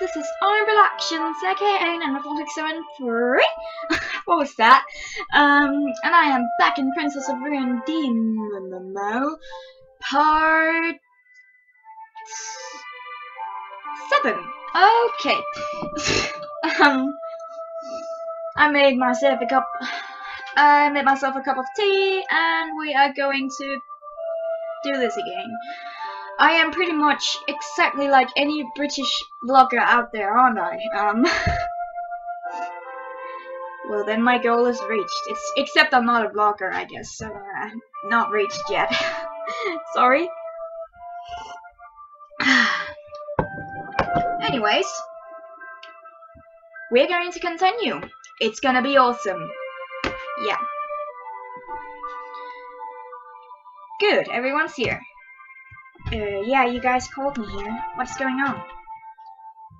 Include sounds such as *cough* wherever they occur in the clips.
this is Honorable Actions, aka number 4673. *laughs* what was that? Um, and I am back in Princess of Ruin Demo, part... 7. Okay. *laughs* um, I made myself a cup... I made myself a cup of tea, and we are going to do this again. I am pretty much exactly like any British vlogger out there, aren't I? Um. *laughs* well, then my goal is reached. It's except I'm not a vlogger, I guess, so uh, not reached yet. *laughs* Sorry. *sighs* Anyways, we're going to continue. It's gonna be awesome. Yeah. Good, everyone's here. Uh, yeah, you guys called me here. What's going on?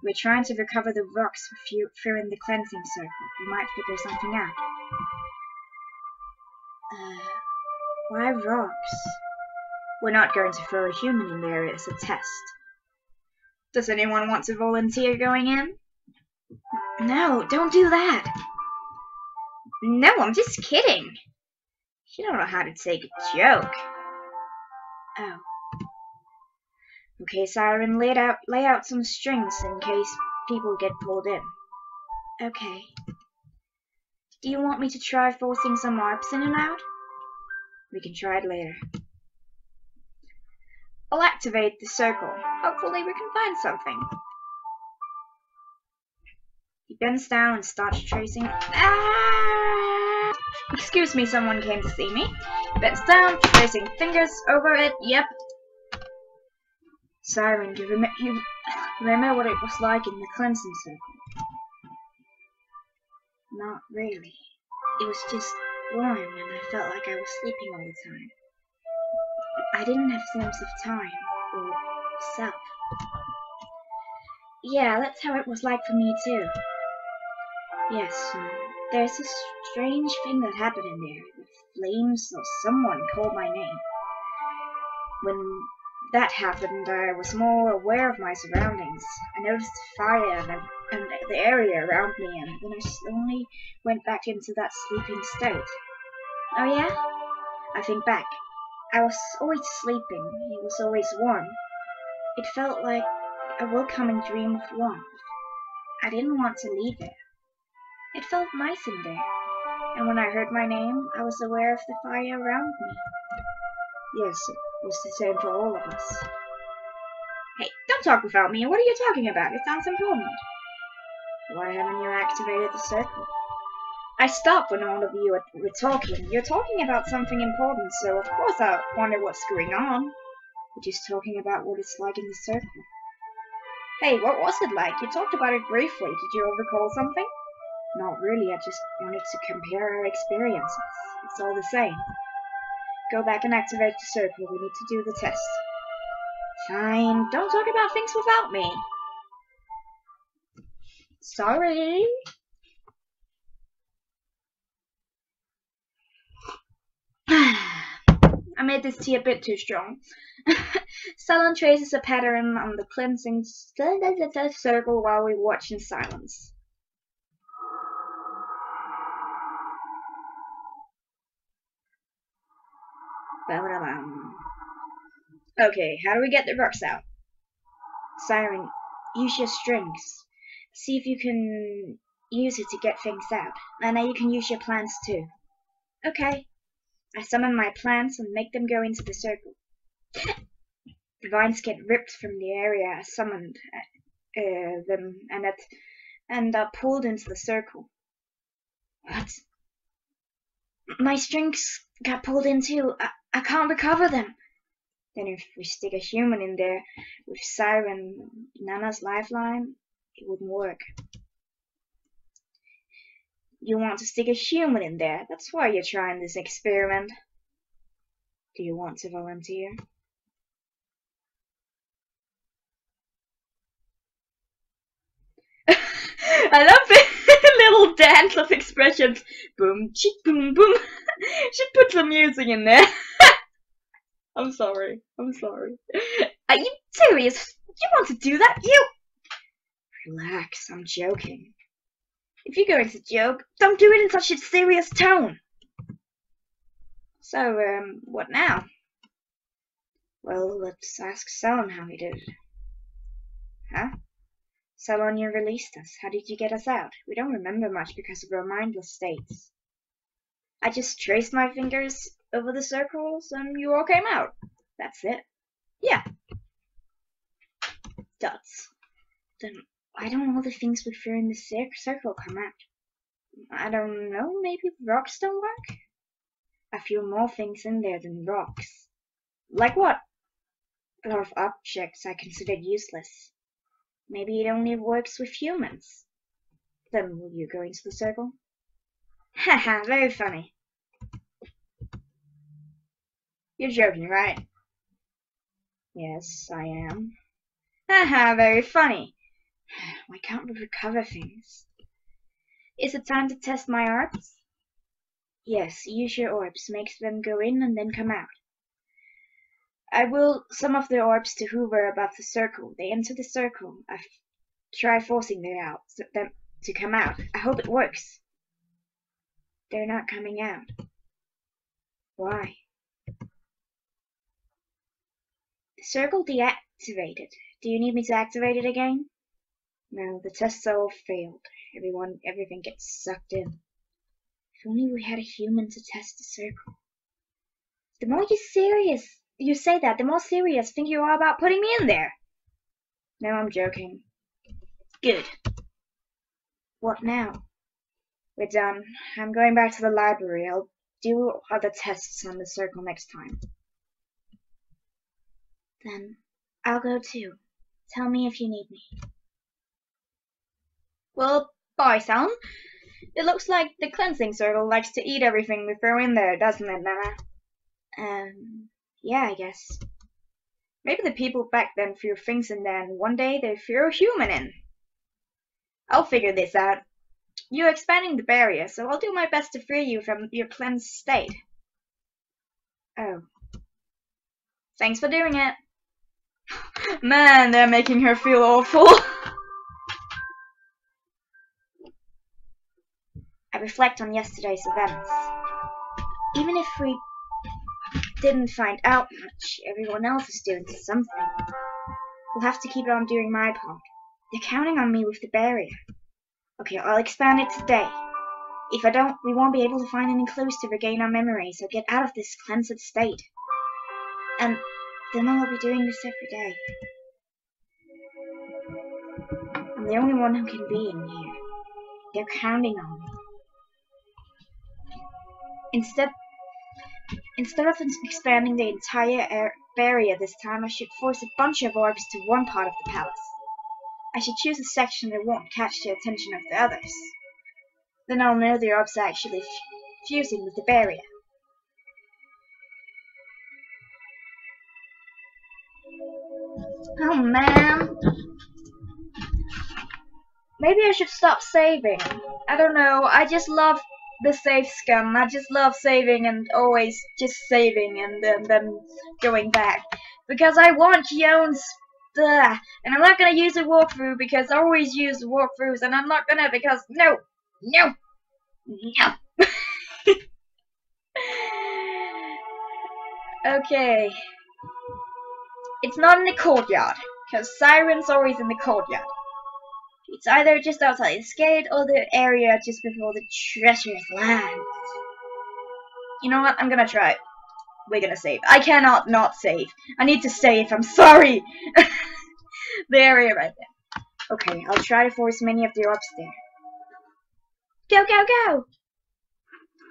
We're trying to recover the rocks through in the cleansing circle. We might figure something out. Uh, why rocks? We're not going to throw a human in there as a test. Does anyone want to volunteer going in? No, don't do that. No, I'm just kidding. You don't know how to take a joke. Oh. Okay, Siren, lay out, lay out some strings in case people get pulled in. Okay. Do you want me to try forcing some orbs in and out? We can try it later. I'll activate the circle. Hopefully we can find something. He bends down and starts tracing. Ah! Excuse me, someone came to see me. Bends down, tracing fingers over it. Yep, Siren, you, rem you remember what it was like in the cleansing circle? Not really. It was just warm and I felt like I was sleeping all the time. I didn't have sense of time or self. Yeah, that's how it was like for me too. Yes, um, there's a strange thing that happened in there. The flames or someone called my name. When that happened, I was more aware of my surroundings. I noticed the fire and, and the area around me, and then I slowly went back into that sleeping state. Oh yeah? I think back. I was always sleeping. It was always warm. It felt like a welcoming dream of warmth. I didn't want to leave it. It felt nice in there. And when I heard my name, I was aware of the fire around me. Yes, was the same for all of us. Hey, don't talk without me. What are you talking about? It sounds important. Why haven't you activated the circle? I stopped when all of you were talking. You're talking about something important, so of course I wonder what's going on. We're just talking about what it's like in the circle. Hey, what was it like? You talked about it briefly. Did you recall something? Not really, I just wanted to compare our experiences. It's all the same. Go back and activate the circle. We need to do the test. Fine. Don't talk about things without me. Sorry. *sighs* I made this tea a bit too strong. *laughs* Salon traces a pattern on the cleansing *laughs* circle while we watch in silence. Okay, how do we get the rocks out? Siren, use your strings. See if you can use it to get things out. And now you can use your plants too. Okay. I summon my plants and make them go into the circle. *coughs* the vines get ripped from the area I summoned uh, them and, at, and are pulled into the circle. What? My strings got pulled in too. I, I can't recover them. Then if we stick a human in there with Siren Nana's lifeline, it wouldn't work. You want to stick a human in there. That's why you're trying this experiment. Do you want to volunteer? *laughs* I love the *laughs* little dance of expressions. Boom, chick, boom, boom. *laughs* Should put some music in there. I'm sorry. I'm sorry. *laughs* Are you serious? You want to do that? You Relax, I'm joking. If you're going to joke, don't do it in such a serious tone. So, um, what now? Well, let's ask Salon how he did it. Huh? Salon, you released us. How did you get us out? We don't remember much because of our mindless states. I just traced my fingers over the circles and you all came out. That's it. Yeah. Dots. Then why don't all the things we fear in the circle come out? I don't know, maybe rocks don't work? I feel more things in there than rocks. Like what? A lot of objects I considered useless. Maybe it only works with humans. Then will you go into the circle? *laughs* Haha, very funny. You're joking, right? Yes, I am. Haha, very funny. *sighs* Why can't we recover things? Is it time to test my orbs? Yes, use your orbs. Make them go in and then come out. I will some of the orbs to hover above the circle. They enter the circle. I try forcing them out, them to come out. I hope it works. They're not coming out. Why? The circle deactivated. Do you need me to activate it again? No, the tests all failed. Everyone, everything gets sucked in. If only we had a human to test the circle. The more you serious you say that, the more serious think you are about putting me in there. No, I'm joking. Good. What now? We're done. I'm going back to the library. I'll do other tests on the circle next time. Then I'll go too. Tell me if you need me. Well, bye, Sam. It looks like the cleansing circle likes to eat everything we throw in there, doesn't it, Nana? Um, yeah, I guess. Maybe the people back then threw things in there and one day they threw a human in. I'll figure this out. You're expanding the barrier, so I'll do my best to free you from your cleansed state. Oh. Thanks for doing it. Man, they're making her feel awful. I reflect on yesterday's events. Even if we didn't find out much, everyone else is doing something. We'll have to keep on doing my part. They're counting on me with the barrier. Okay, I'll expand it today. If I don't, we won't be able to find any clues to regain our memories or get out of this cleansed state. And then I'll be doing this every day. I'm the only one who can be in here. They're counting on me. Instead, instead of expanding the entire barrier this time, I should force a bunch of orbs to one part of the palace. I should choose a section that won't catch the attention of the others. Then I'll know the orbs are actually fusing with the barrier. Oh man. Maybe I should stop saving. I don't know, I just love the save scum. I just love saving and always just saving and then, then going back. Because I want Kione's Ugh. And I'm not gonna use a walkthrough because I always use walkthroughs and I'm not gonna because no no no *laughs* Okay. It's not in the courtyard, because Siren's always in the courtyard. It's either just outside the gate or the area just before the treasures land. You know what? I'm gonna try. We're gonna save. I cannot not save. I need to save. I'm sorry. *laughs* the area right there. Okay, I'll try to force many of the orbs there. Go, go, go!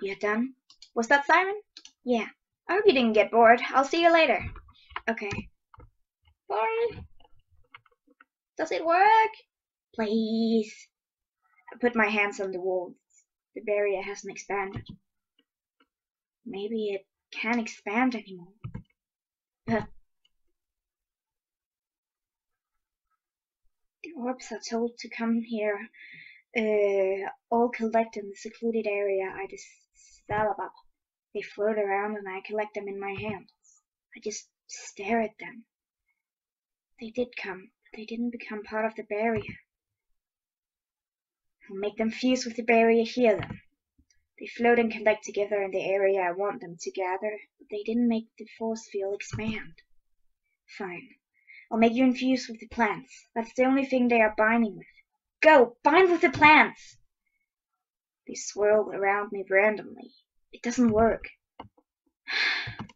You done? Was that Siren? Yeah. I hope you didn't get bored. I'll see you later. Okay. Bye. Does it work? Please. I put my hands on the walls. The barrier hasn't expanded. Maybe it can't expand anymore. the orbs are told to come here, uh, all collect in the secluded area I just about. They float around and I collect them in my hands. I just stare at them. They did come, but they didn't become part of the barrier. I'll make them fuse with the barrier here then. They float and conduct together in the area I want them to gather, but they didn't make the force field expand. Fine. I'll make you infuse with the plants. That's the only thing they are binding with. Go! Bind with the plants! They swirl around me randomly. It doesn't work. *sighs*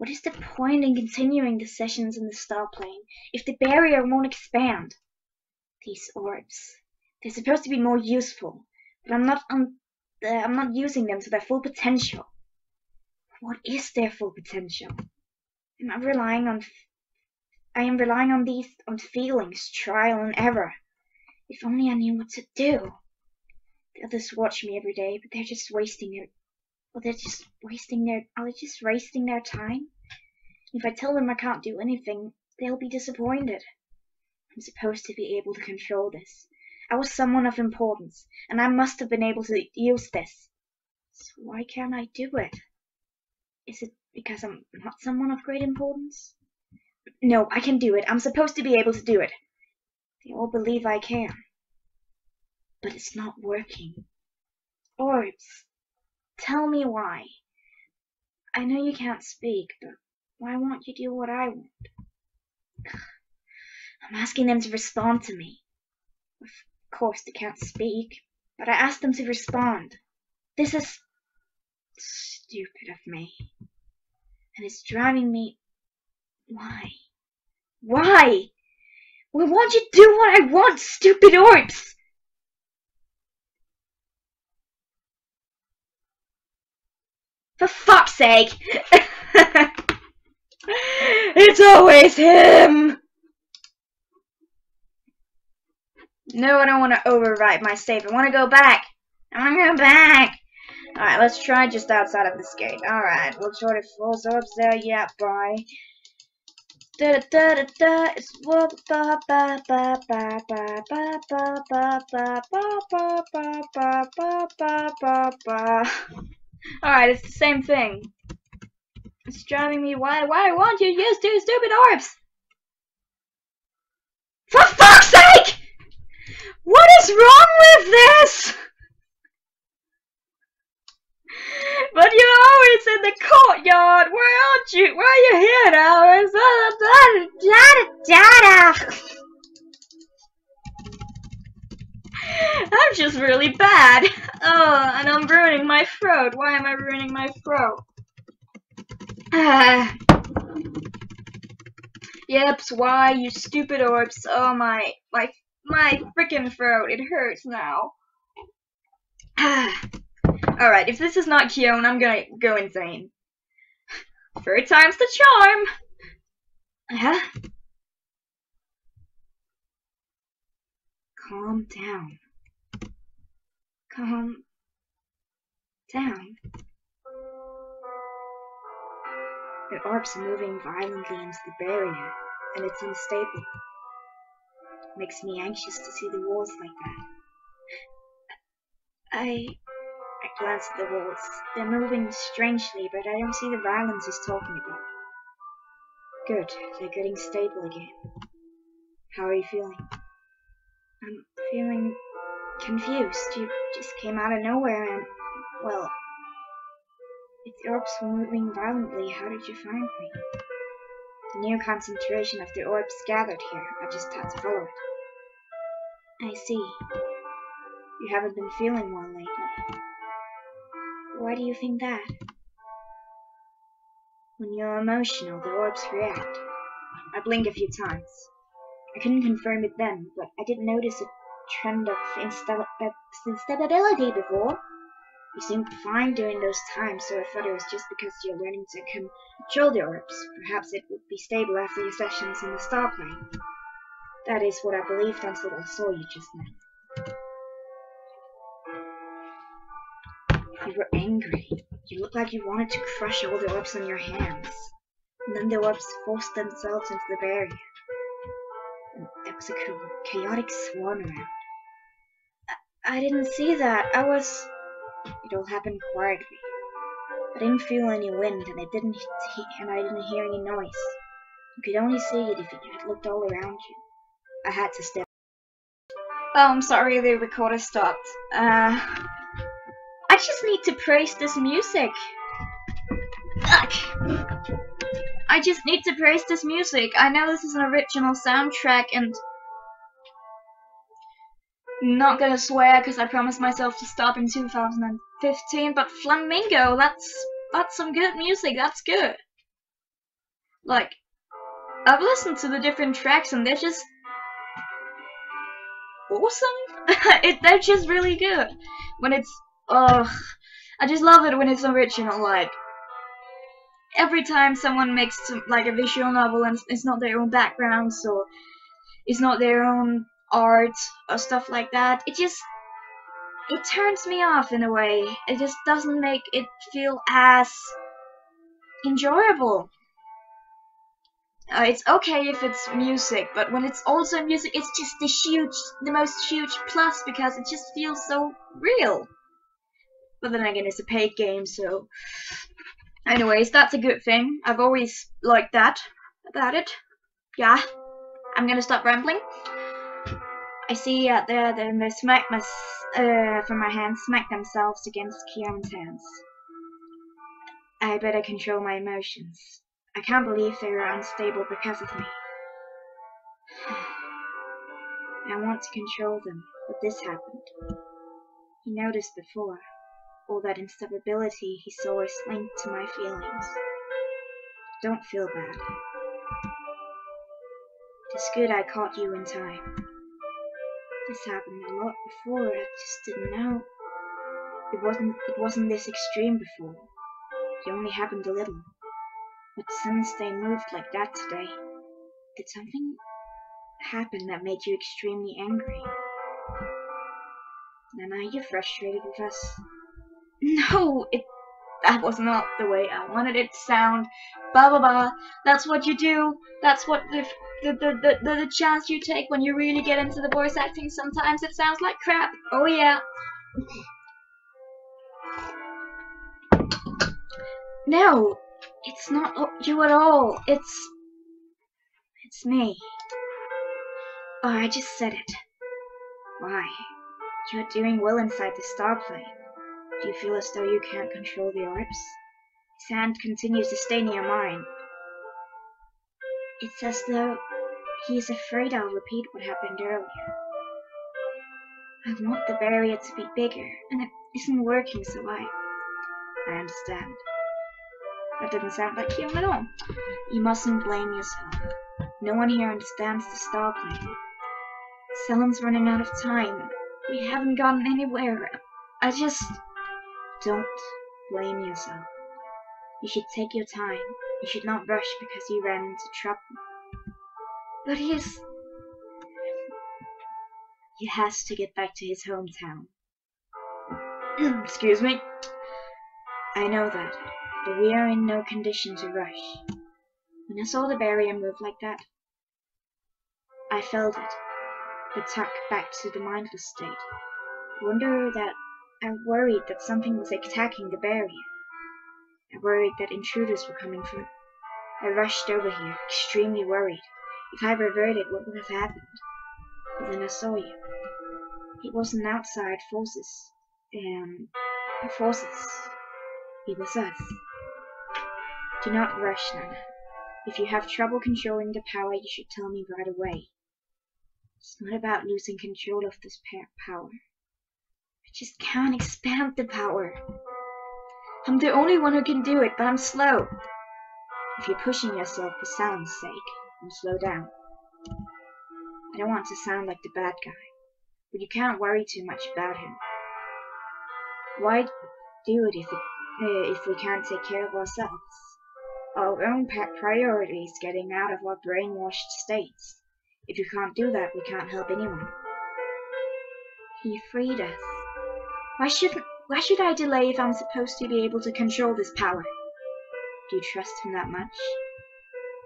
What is the point in continuing the sessions in the star plane if the barrier won't expand? These orbs. They're supposed to be more useful, but I'm not on uh, I'm not using them to their full potential. What is their full potential? Am I relying on I am relying on these on feelings, trial and error. If only I knew what to do. The others watch me every day, but they're just wasting their well, they're just wasting their are they just wasting their time? If I tell them I can't do anything, they'll be disappointed. I'm supposed to be able to control this. I was someone of importance, and I must have been able to use this. So why can't I do it? Is it because I'm not someone of great importance? No, I can do it. I'm supposed to be able to do it. They all believe I can. But it's not working. Orbs, tell me why. I know you can't speak, but why won't you do what I want? *sighs* I'm asking them to respond to me. Of course they can't speak, but I asked them to respond. This is stupid of me. And it's driving me... Why? Why? Why won't you do what I want, stupid orbs? For fuck's sake! it's always him! No, I don't want to overwrite my save. I want to go back. I want to go back. Alright, let's try just outside of this gate. Alright, we'll try to force orbs there. Yeah, bye. Da da da da da. It's ba ba ba ba ba ba ba ba ba ba ba ba ba ba ba ba ba. Alright, it's the same thing. It's driving me why why won't you use two stupid orbs? For fuck's sake! What is wrong with this? But you're always in the courtyard. Where aren't you? Where are you here now? *laughs* I'm just really bad. *laughs* Oh, and I'm ruining my throat. Why am I ruining my throat? *sighs* yeps, why, you stupid orbs. Oh my, my my freaking throat, it hurts now. *sighs* Alright, if this is not Kione, I'm gonna go insane. *sighs* Third time's the charm! Huh? Calm down. Calm down. The orbs moving violently into the barrier, and it's unstable makes me anxious to see the walls like that. I I glance at the walls. They're moving strangely, but I don't see the violence he's talking about. Good, they're getting stable again. How are you feeling? I'm feeling confused. You just came out of nowhere and, well, if the orbs were moving violently, how did you find me? The new concentration of the orbs gathered here. I just had to follow it. I see. You haven't been feeling well lately. Why do you think that? When you're emotional, the orbs react. I blink a few times. I couldn't confirm it then, but I did notice a trend of instability before. You seemed fine during those times, so I thought it was just because you're learning to control the orbs. Perhaps it would be stable after your sessions in the star plane. That is what I believed until I saw you just now. You were angry. You looked like you wanted to crush all the orbs on your hands. And then the orbs forced themselves into the barrier. And there was a chaotic swarm around. I, didn't see that. I was... It all happened quietly. I didn't feel any wind, and I didn't, and I didn't hear any noise. You could only see it if you had looked all around you. I had to step. Oh, I'm sorry, the recorder stopped. Uh, I just need to praise this music. Ugh. I just need to praise this music. I know this is an original soundtrack and not gonna swear because I promised myself to stop in 2015, but Flamingo, that's that's some good music. That's good. Like, I've listened to the different tracks and they're just awesome. *laughs* it, they're just really good. When it's, ugh, I just love it when it's original. Like, every time someone makes some, like a visual novel and it's not their own background, so it's not their own art or stuff like that, it just it turns me off in a way. It just doesn't make it feel as enjoyable. Uh, it's okay if it's music, but when it's also music, it's just the huge, the most huge plus because it just feels so real. But then again, it's a paid game, so. Anyways, that's a good thing. I've always liked that about it. Yeah. I'm gonna stop rambling. I see out there that the smack my uh, from my hands smack themselves against Kiaran's hands. I better control my emotions. I can't believe they are unstable because of me. *sighs* I want to control them, but this happened. He noticed before. All that instability he saw is linked to my feelings. Don't feel bad. It's good I caught you in time. This happened a lot before, I just didn't know. It wasn't it wasn't this extreme before. It only happened a little. But since they moved like that today, did something happen that made you extremely angry? And are you frustrated with us? *laughs* No, it that was not the way I wanted it to sound. Blah blah blah. That's what you do. That's what the the, the, the, the, chance you take when you really get into the voice acting. Sometimes it sounds like crap. Oh yeah. No, it's not you at all. It's it's me. Oh, I just said it. Why? You're doing well inside the star plane. Do you feel as though you can't control the orbs? His hand continues to stay near mine. It's as though he is afraid I'll repeat what happened earlier. I want the barrier to be bigger, and it isn't working, so I... I understand. That didn't sound like him at all. You mustn't blame yourself. No one here understands the star plane. Selen's running out of time. We haven't gotten anywhere. I just... Don't blame yourself. You should take your time. You should not rush because you ran into trouble. But he is... He has to get back to his hometown. *clears throat* Excuse me. I know that, but we are in no condition to rush. When I saw the barrier move like that, I felt it, the tuck back to the mindless state. Wonder that I worried that something was attacking the barrier. I worried that intruders were coming through. I rushed over here, extremely worried. If I reverted, what would have happened? But then I saw you. It wasn't outside forces. Um, forces. It was us. Do not rush, Nana. If you have trouble controlling the power, you should tell me right away. It's not about losing control of this power. I just can't expand the power. I'm the only one who can do it, but I'm slow. If you're pushing yourself for sound's sake, then slow down. I don't want to sound like the bad guy, but you can't worry too much about him. Why do it if, it, uh, if we can't take care of ourselves? Our own priority is getting out of our brainwashed states. If you can't do that, we can't help anyone. He freed us. Why should why should I delay if I'm supposed to be able to control this power? Do you trust him that much?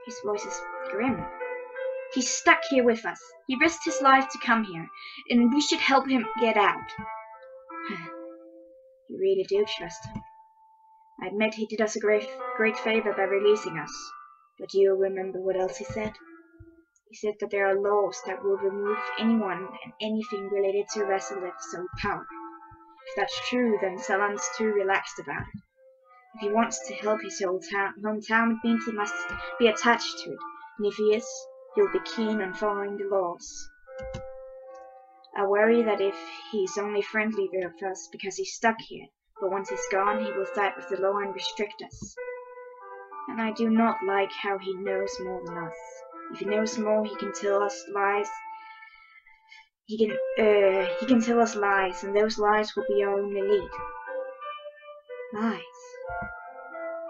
His voice is grim. He's stuck here with us. He risked his life to come here, and we should help him get out. *sighs* you really do trust him. I admit he did us a great, great favor by releasing us. But do you remember what else he said? He said that there are laws that will remove anyone and anything related to Rasulev's old power. If that's true, then Salan's too relaxed about it. If he wants to help his old town, hometown, it means he must be attached to it. And if he is, he'll be keen on following the laws. I worry that if he's only friendly with us because he's stuck here, but once he's gone, he will fight with the law and restrict us. And I do not like how he knows more than us. If he knows more, he can tell us lies. He can, uh, he can tell us lies, and those lies will be our only lead. Lies.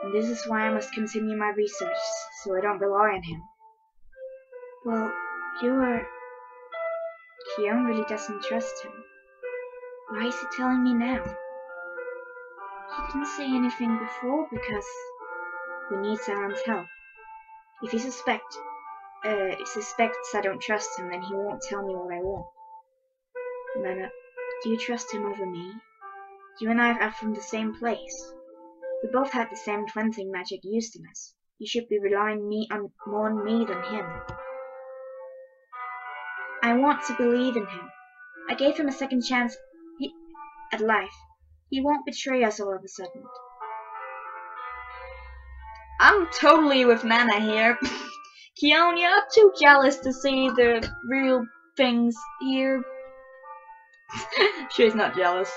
And this is why I must continue my research, so I don't rely on him. Well, you're... Kione really doesn't trust him. Why is he telling me now? He didn't say anything before because we need Salan's help. If he suspect, uh, suspects I don't trust him, then he won't tell me what I want. Nana, do you trust him over me? You and I are from the same place. We both had the same cleansing magic used in us. You should be relying me on more on me than him. I want to believe in him. I gave him a second chance he, at life. He won't betray us all of a sudden. I'm totally with Nana here. *laughs* Kione, you're too jealous to see the real things here. *laughs* She's not jealous.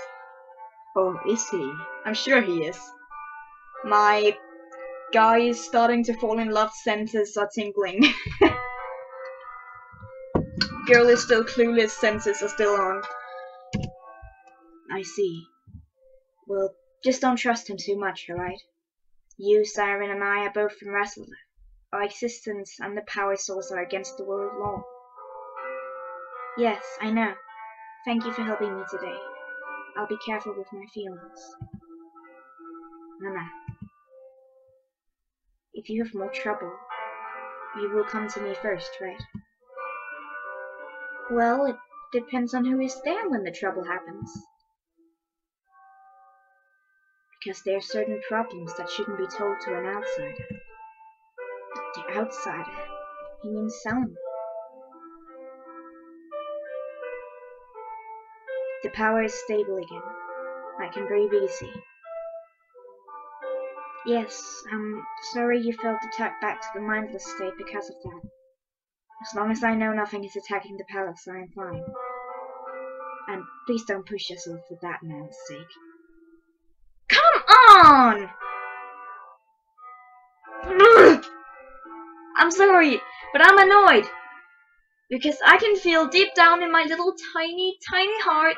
Oh, is he? I'm sure he is. My guy is starting to fall in love senses are tingling. *laughs* Girl is still clueless, senses are still on. I see. Well, just don't trust him too much, alright? You, Siren, and I are both from Rassilda. Our existence and the power source are against the world law. Yes, I know. Thank you for helping me today. I'll be careful with my feelings. Nana, if you have more trouble, you will come to me first, right? Well, it depends on who is there when the trouble happens. Because there are certain problems that shouldn't be told to an outsider. The outsider? He means Salam. The power is stable again. I can breathe easy. Yes, I'm sorry you felt attacked back to the mindless state because of that. As long as I know nothing is attacking the palace, I am fine. And please don't push yourself for that man's sake. Come on! *clears throat* I'm sorry, but I'm annoyed. Because I can feel deep down in my little tiny, tiny heart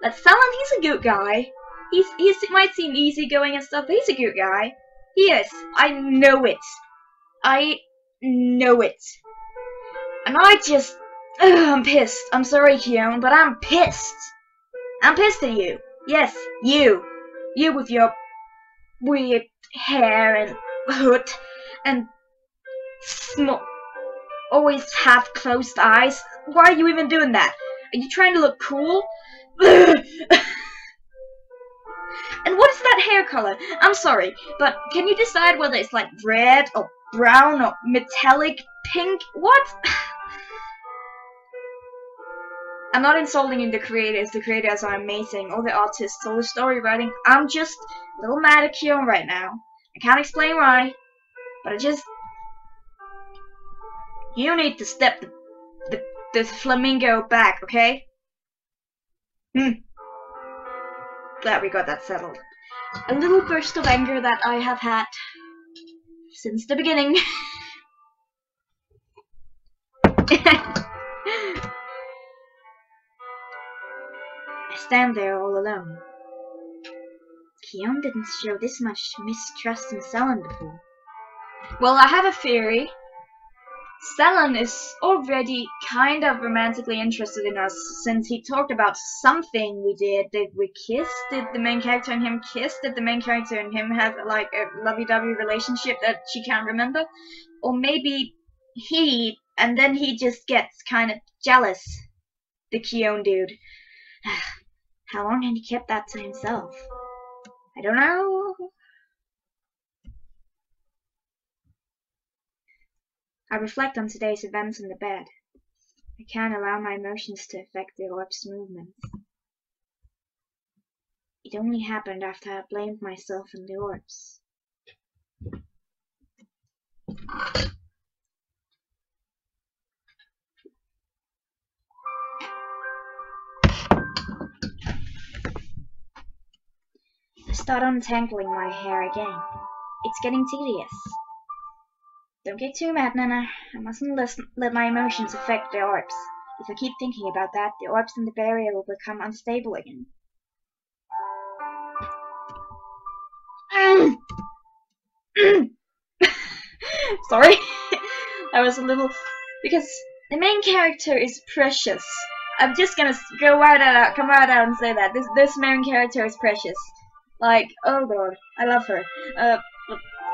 that Salan, he's a good guy. He's, he might seem easygoing and stuff, but he's a good guy. He is. I know it. I know it. And I just... Ugh, I'm pissed. I'm sorry, Kione, but I'm pissed. I'm pissed at you. Yes, you. You with your weird hair and hood and small, always half closed eyes. Why are you even doing that? Are you trying to look cool? *laughs* *laughs* hair color? I'm sorry, but can you decide whether it's like red or brown or metallic pink? What? *sighs* I'm not insulting the creators. The creators are amazing. All the artists, all the story writing. I'm just a little mad at Kione right now. I can't explain why, but I just... You need to step the, the, the flamingo back, okay? Hmm. Glad we got that settled. A little burst of anger that I have had since the beginning. *laughs* I stand there all alone. Kione didn't show this much mistrust in Selen before. Well, I have a theory. Selen is already kind of romantically interested in us since he talked about something we did. Did we kiss? Did the main character and him kiss? Did the main character and him have like a lovey-dovey relationship that she can't remember? Or maybe he, and then he just gets kind of jealous. The Kione dude. *sighs* How long had he kept that to himself? I don't know. I reflect on today's events in the bed. I can't allow my emotions to affect the orb's movements. It only happened after I blamed myself and the orbs. I start untangling my hair again. It's getting tedious. Don't get too mad, Nana. I mustn't listen, let my emotions affect the orbs. If I keep thinking about that, the orbs in the barrier will become unstable again. *coughs* Sorry. *laughs* I was a little... Because the main character is precious. I'm just gonna go right out, come right out and say that. This this main character is precious. Like, oh god, I love her. Uh,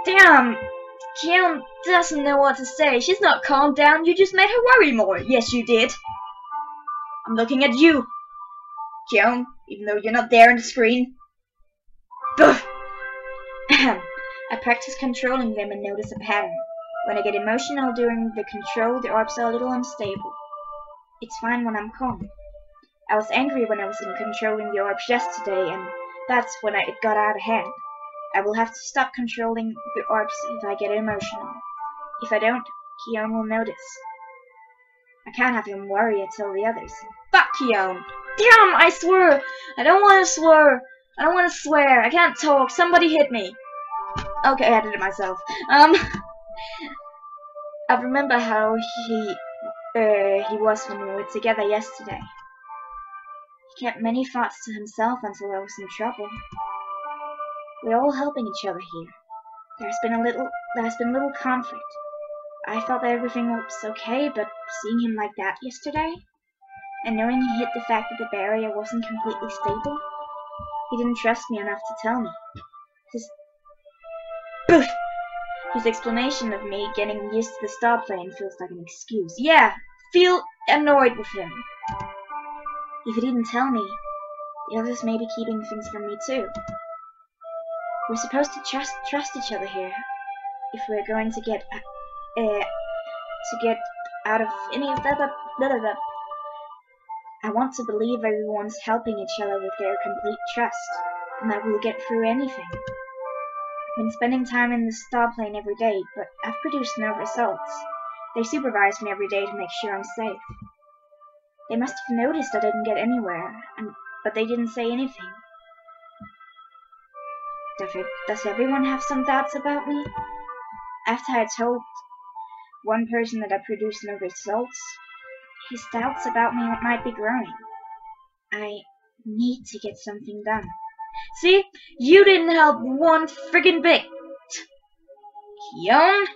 damn! Kim doesn't know what to say. She's not calmed down. You just made her worry more. Yes, you did. I'm looking at you, Joan, even though you're not there on the screen. *clears throat* I practice controlling them and notice a pattern. When I get emotional during the control, the orbs are a little unstable. It's fine when I'm calm. I was angry when I was in controlling the orbs yesterday, and that's when I, it got out of hand. I will have to stop controlling the orbs if I get emotional. If I don't, Kione will notice. I can't have him worry tell the others. Fuck Kione! Damn, I swear! I don't want to swear! I don't want to swear! I can't talk! Somebody hit me! Okay, I did it myself. Um, *laughs* I remember how he, uh, he was when we were together yesterday. He kept many thoughts to himself until I was in trouble. We're all helping each other here. There's been a little, there's been little conflict. I thought that everything was okay, but seeing him like that yesterday, and knowing he hid the fact that the barrier wasn't completely stable, he didn't trust me enough to tell me. His Boof! His explanation of me getting used to the star plane feels like an excuse. Yeah, feel annoyed with him. If he didn't tell me, the others may be keeping things from me too. We're supposed to trust trust each other here. If we're going to get uh, uh to get out of any of that. I want to believe everyone's helping each other with their complete trust, and that we'll get through anything I've been spending time in the star plane every day, but I've produced no results. They supervise me every day to make sure I'm safe. They must have noticed I didn't get anywhere, and, but they didn't say anything. Does, does everyone have some doubts about me? After I told one person that I produced no results, his doubts about me might be growing. I need to get something done. See? You didn't help one friggin' bit. Young.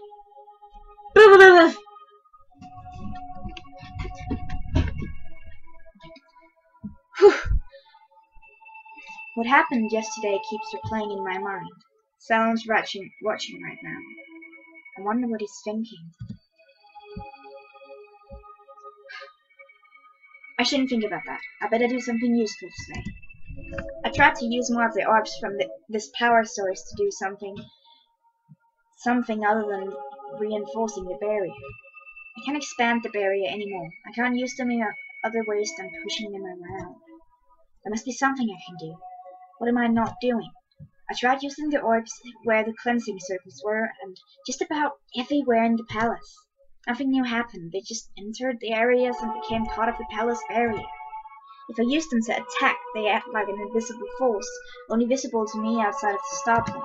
What happened yesterday keeps replaying in my mind. Salon's watching, watching right now. I wonder what he's thinking. I shouldn't think about that. I better do something useful today. I tried to use more of the orbs from the, this power source to do something something other than reinforcing the barrier. I can't expand the barrier anymore. I can't use them in other ways than pushing them around. There must be something I can do. What am I not doing? I tried using the orbs where the cleansing circles were, and just about everywhere in the palace. Nothing new happened. They just entered the areas and became part of the palace barrier. If I use them to attack, they act like an invisible force, only visible to me outside of the star plane.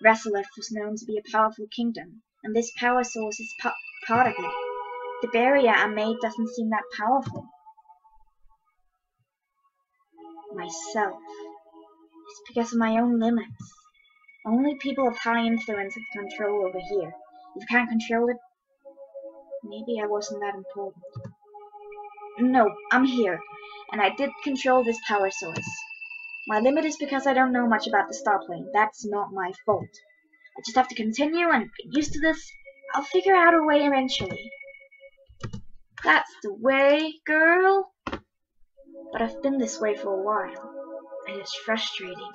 Rassilef was known to be a powerful kingdom, and this power source is part of it. The barrier I made doesn't seem that powerful. Myself. It's because of my own limits. Only people of high influence have control over here. If you can't control it, maybe I wasn't that important. No, I'm here, and I did control this power source. My limit is because I don't know much about the star plane. That's not my fault. I just have to continue and get used to this. I'll figure out a way eventually. That's the way, girl. But I've been this way for a while, and it's frustrating,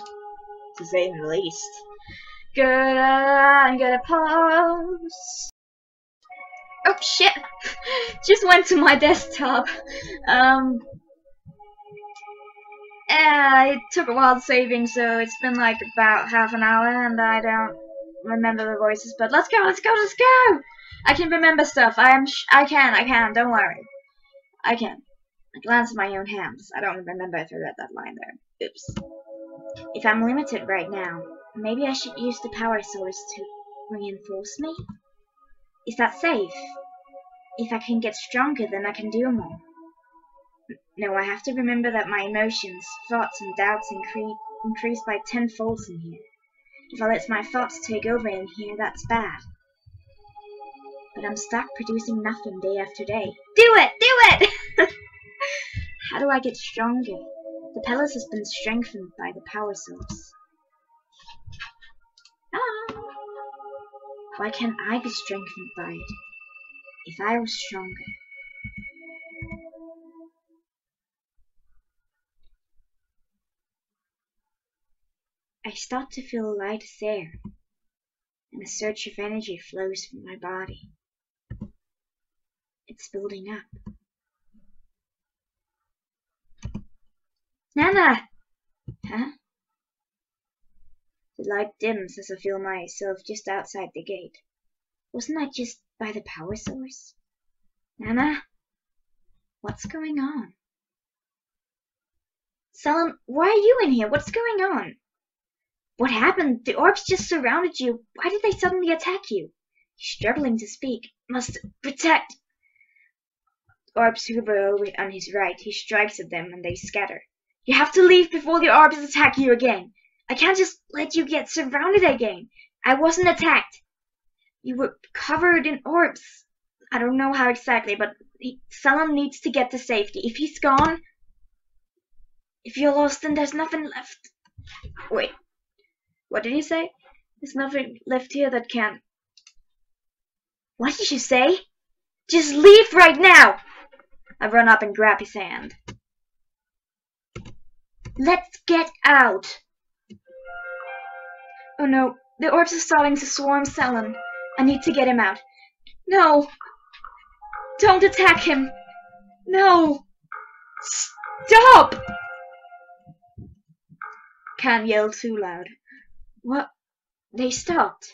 to say the least. Good, I'm gonna pause. Oh shit! *laughs* Just went to my desktop. Um. Yeah, it took a while saving, so it's been like about half an hour, and I don't remember the voices. But let's go, let's go, let's go! I can remember stuff. I am. I can. I can. Don't worry. I can. I glance at my own hands. I don't remember if I read that line there. Oops. If I'm limited right now, maybe I should use the power source to reinforce me? Is that safe? If I can get stronger, then I can do more. No, I have to remember that my emotions, thoughts, and doubts increase, increase by tenfold in here. If I let my thoughts take over in here, that's bad. But I'm stuck producing nothing day after day. Do it! Do it! *laughs* How do I get stronger? The palace has been strengthened by the power source. Ah! Why can't I be strengthened by it? If I was stronger. I start to feel light as air, and a surge of energy flows from my body. It's building up. Nana! Huh? The light dims as I feel myself just outside the gate. Wasn't I just by the power source? Nana? What's going on? Selim, why are you in here? What's going on? What happened? The orbs just surrounded you. Why did they suddenly attack you? He's struggling to speak. Must protect. Orbs hover on his right. He strikes at them and they scatter. You have to leave before the orbs attack you again. I can't just let you get surrounded again. I wasn't attacked. You were covered in orbs. I don't know how exactly, but Selim needs to get to safety. If he's gone, if you're lost, then there's nothing left. Wait, what did he say? There's nothing left here that can. What did you say? Just leave right now! I run up and grab his hand. Let's get out! Oh no, the orbs are starting to swarm Selim. I need to get him out. No! Don't attack him! No! Stop! Can't yell too loud. What? They stopped.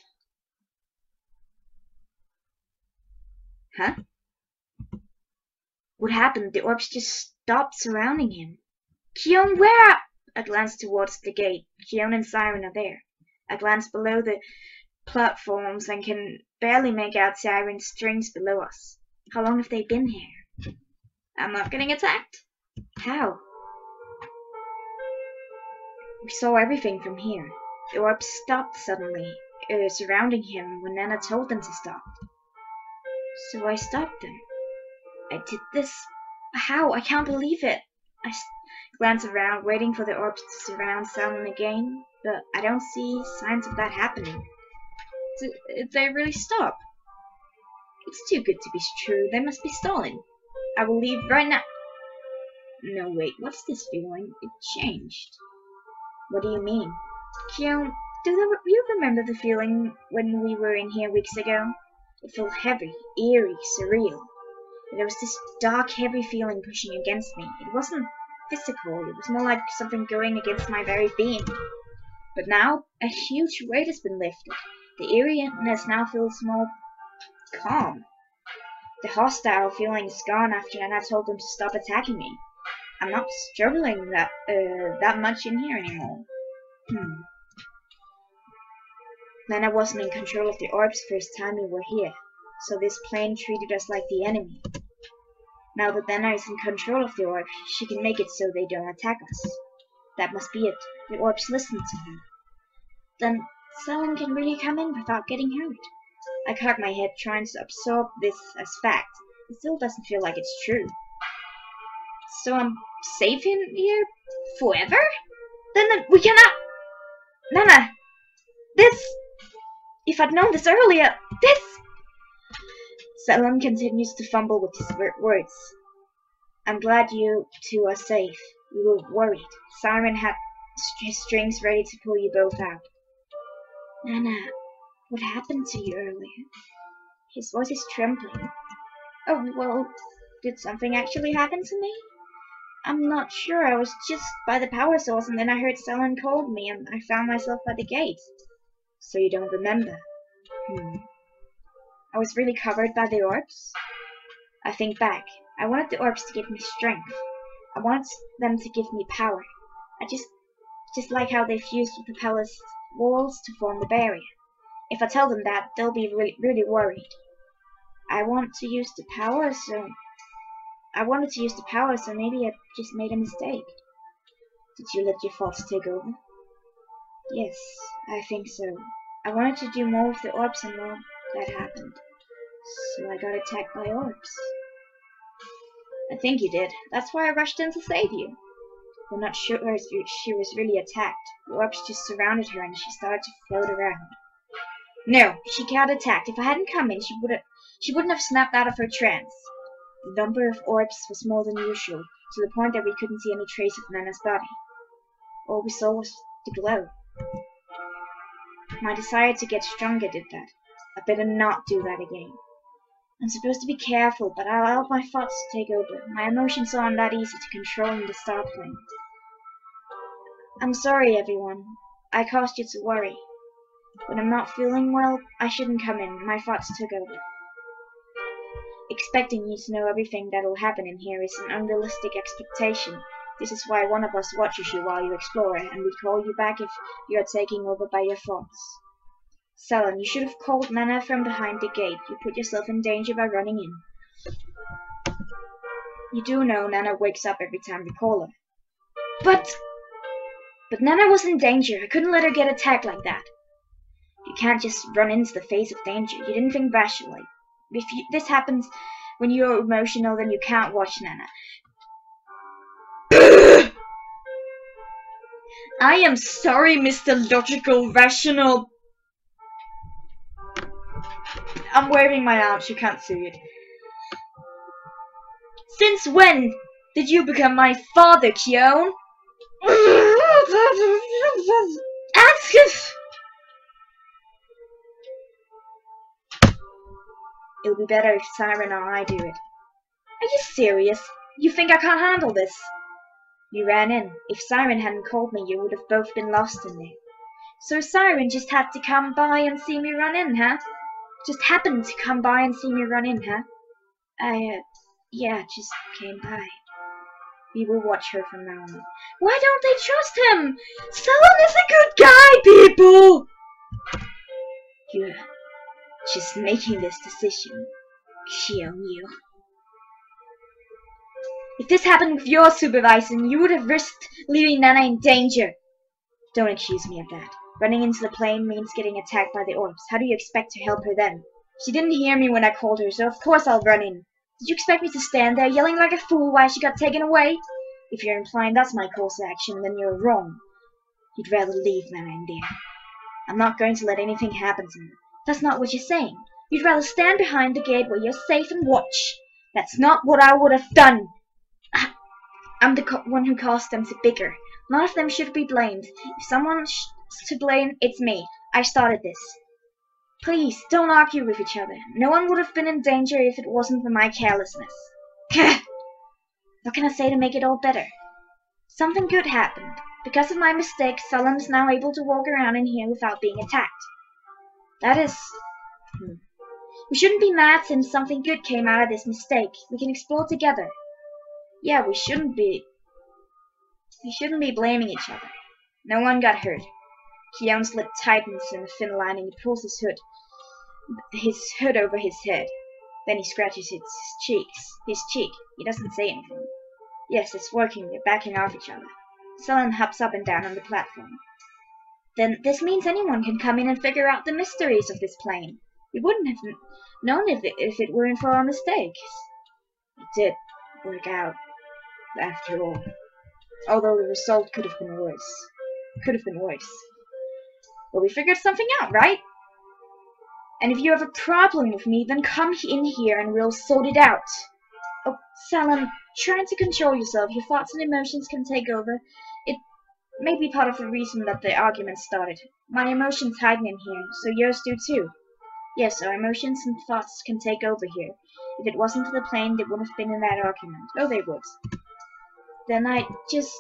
Huh? What happened? The orbs just stopped surrounding him. Kione, where? I glance towards the gate. Kione and Siren are there. I glance below the platforms and can barely make out Siren's strings below us. How long have they been here? I'm not getting attacked. How? We saw everything from here. The orbs stopped suddenly, uh, surrounding him when Nana told them to stop. So I stopped them. I did this. How? I can't believe it. I glance around, waiting for the orbs to surround Selim again, but I don't see signs of that happening. Did uh, they really stop? It's too good to be true. They must be stalling. I will leave right now. No, wait. What's this feeling? It changed. What do you mean? Kione, do you remember the feeling when we were in here weeks ago? It felt heavy, eerie, surreal. There was this dark, heavy feeling pushing against me. It wasn't physical, it was more like something going against my very being. But now, a huge weight has been lifted. The eeriness now feels more calm. The hostile feeling is gone after Nana told them to stop attacking me. I'm not struggling that uh, that much in here anymore. Hmm. Nana wasn't in control of the orbs first time we were here, so this plane treated us like the enemy. Now that Nana is in control of the orbs, she can make it so they don't attack us. That must be it. The orbs listen to her. Then someone can really come in without getting hurt. I cock my head trying to absorb this as fact. It still doesn't feel like it's true. So I'm safe in here forever? Then, then we cannot... Nana! This... If I'd known this earlier, this... Selim continues to fumble with his words. I'm glad you two are safe. We were worried. Siren had strings ready to pull you both out. Nana, what happened to you earlier? His voice is trembling. Oh, well, did something actually happen to me? I'm not sure. I was just by the power source and then I heard someone called me and I found myself by the gate. So you don't remember? Hmm. I was really covered by the orbs. I think back. I wanted the orbs to give me strength. I wanted them to give me power. I just just like how they fused with the palace walls to form the barrier. If I tell them that, they'll be really, really worried. I want to use the power, so... I wanted to use the power, so maybe I just made a mistake. Did you let your thoughts take over? Yes, I think so. I wanted to do more with the orbs and well, that happened. So I got attacked by orbs. I think you did. That's why I rushed in to save you. We're not sure if she was really attacked. The orbs just surrounded her and she started to float around. No, she got attacked. If I hadn't come in, she would she wouldn't have snapped out of her trance. The number of orbs was more than usual, to the point that we couldn't see any trace of Nana's body. All we saw was the glow. My desire to get stronger did that. I better not do that again. I'm supposed to be careful, but I allowed my thoughts to take over. My emotions aren't that easy to control in the star plane. I'm sorry, everyone. I caused you to worry. When I'm not feeling well, I shouldn't come in. My thoughts took over. Expecting you to know everything that'll happen in here is an unrealistic expectation. This is why one of us watches you while you explore, and we call you back if you are taken over by your thoughts. Selim, you should have called Nana from behind the gate. You put yourself in danger by running in. You do know Nana wakes up every time you call her. But... But Nana was in danger. I couldn't let her get attacked like that. You can't just run into the face of danger. You didn't think rationally. If you, this happens when you're emotional, then you can't watch Nana. *coughs* I am sorry, Mr. Logical Rational I'm waving my arms, you can't see it. Since when did you become my father, Kione? Ask us! It'll be better if Siren or I do it. Are you serious? You think I can't handle this? You ran in. If Siren hadn't called me, you would have both been lost in there. So Siren just had to come by and see me run in, huh? Just happened to come by and see me run in, huh? I, uh, yeah, just came by. We will watch her from now on. Why don't they trust him? Selim is a good guy, people! You're just making this decision. Kione you. If this happened with your supervising, you would have risked leaving Nana in danger. Don't accuse me of that. Running into the plane means getting attacked by the orbs. How do you expect to help her then? She didn't hear me when I called her, so of course I'll run in. Did you expect me to stand there yelling like a fool while she got taken away? If you're implying that's my course of action, then you're wrong. You'd rather leave in there. I'm not going to let anything happen to me. That's not what you're saying. You'd rather stand behind the gate where you're safe and watch. That's not what I would have done. Ah, I'm the one who caused them to bicker. None of them should be blamed. If someone to blame, it's me. I started this. Please, don't argue with each other. No one would have been in danger if it wasn't for my carelessness. what can I say to make it all better? Something good happened. Because of my mistake, is now able to walk around in here without being attacked. That is... Hmm. We shouldn't be mad since something good came out of this mistake. We can explore together. Yeah, we shouldn't be... We shouldn't be blaming each other. No one got hurt. Kione's lip tightens in a thin line and his hood, his hood over his head. Then he scratches his cheeks, his cheek. He doesn't say anything. Yes, it's working. They're backing off each other. Selim hops up and down on the platform. Then this means anyone can come in and figure out the mysteries of this plane. We wouldn't have known if it, if it weren't for our mistakes. It did work out, after all. Although the result could have been worse. Could have been worse. Well, we figured something out, right? And if you have a problem with me, then come in here and we'll sort it out. Oh, Selim, trying to control yourself. Your thoughts and emotions can take over. It may be part of the reason that the argument started. My emotions hide in here, so yours do too. Yes, our emotions and thoughts can take over here. If it wasn't for the plane, they wouldn't have been in that argument. Oh, they would. Then I just...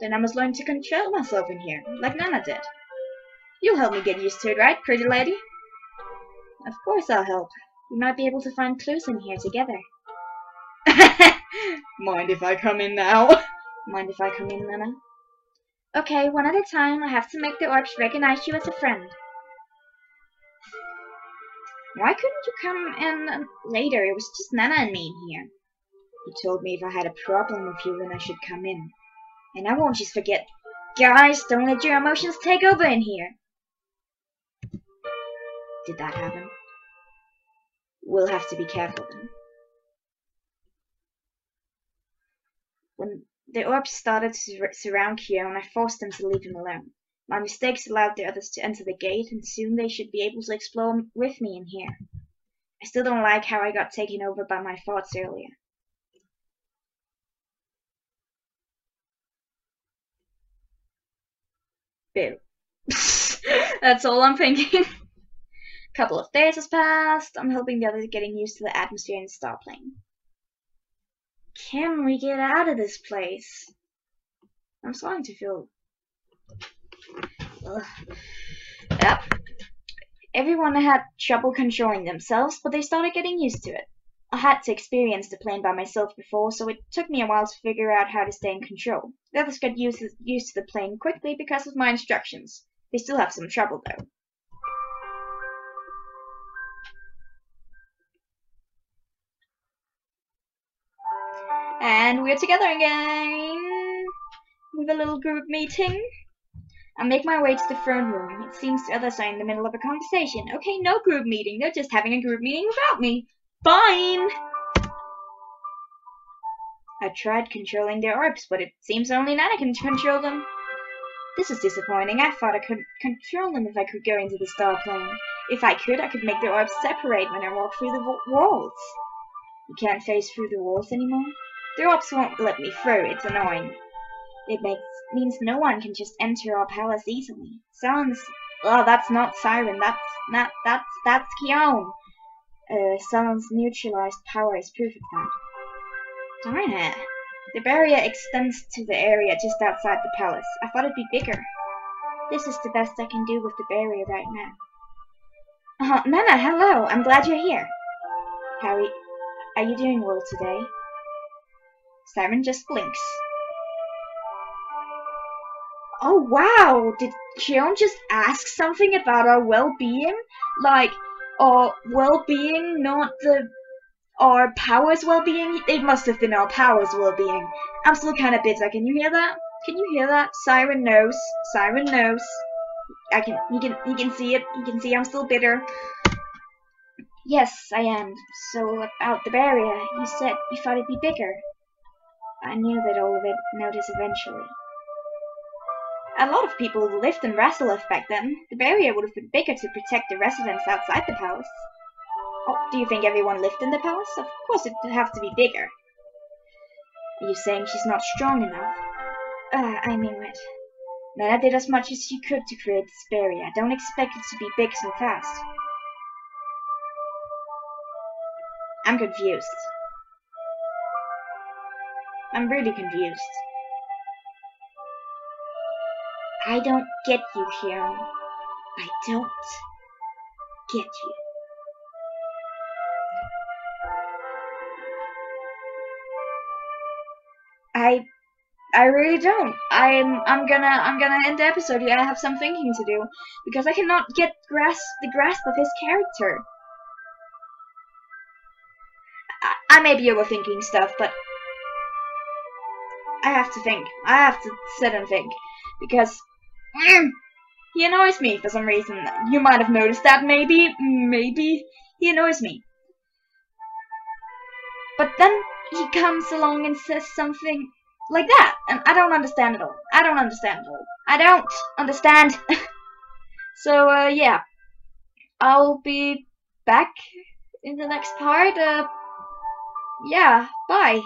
Then I must learn to control myself in here, like Nana did. You'll help me get used to it, right, pretty lady? Of course I'll help. We might be able to find clues in here together. *laughs* Mind if I come in now? Mind if I come in, Nana? Okay, one at a time. I have to make the orbs recognize you as a friend. Why couldn't you come in um, later? It was just Nana and me in here. You told me if I had a problem with you, then I should come in. And I won't just forget. Guys, don't let your emotions take over in here. Did that happen? We'll have to be careful then. When the orbs started to surround Kione, I forced them to leave him alone. My mistakes allowed the others to enter the gate, and soon they should be able to explore with me in here. I still don't like how I got taken over by my thoughts earlier. *laughs* That's all I'm thinking. A *laughs* couple of days has passed. I'm hoping the others are getting used to the atmosphere in the star plane. Can we get out of this place? I'm starting to feel Ugh. Yep. Everyone had trouble controlling themselves, but they started getting used to it. I had to experience the plane by myself before, so it took me a while to figure out how to stay in control. The others got used to, used to the plane quickly because of my instructions. They still have some trouble, though. And we're together again with a little group meeting. I make my way to the throne room. It seems the others are in the middle of a conversation. Okay, no group meeting. They're just having a group meeting without me. Fine! I tried controlling their orbs, but it seems only Nana can control them. This is disappointing. I thought I could control them if I could go into the star plane. If I could, I could make the orbs separate when I walk through the walls. You can't phase through the walls anymore? The orbs won't let me through. It's annoying. It makes means no one can just enter our palace easily. Sounds oh that's not Siren, that's not that's that's Kione. Uh Selim's neutralized power is proof of that. Darn it. The barrier extends to the area just outside the palace. I thought it'd be bigger. This is the best I can do with the barrier right now. Uh, Nana, hello. I'm glad you're here. Harry, are you doing well today? Simon just blinks. Oh wow, did Kione just ask something about our well-being? Like, our well-being, not the our powers well-being? It must have been our powers well-being. I'm still kind of bitter. Can you hear that? Can you hear that? Siren knows. Siren knows. I can. You can. You can see it. You can see I'm still bitter. Yes, I am. So about the barrier, you said you thought it'd be bigger. I knew that all of it notice eventually. A lot of people lived in Rassilov back then. The barrier would have been bigger to protect the residents outside the palace. Oh, do you think everyone lived in the palace? Of course it would have to be bigger. Are you saying she's not strong enough? Ah, I knew it. Nana did as much as she could to create this barrier. Don't expect it to be big so fast. I'm confused. I'm really confused. I don't get you, Karen. I don't get you. I I really don't. I'm I'm gonna I'm gonna end the episode here. I have some thinking to do because I cannot get grasp the grasp of his character. I, I may be overthinking stuff, but I have to think. I have to sit and think because. He annoys me for some reason. You might have noticed that, maybe. Maybe. He annoys me. But then he comes along and says something like that. And I don't understand it all. I don't understand it all. I don't understand. *laughs* so, uh, yeah. I'll be back in the next part. Uh, yeah, bye.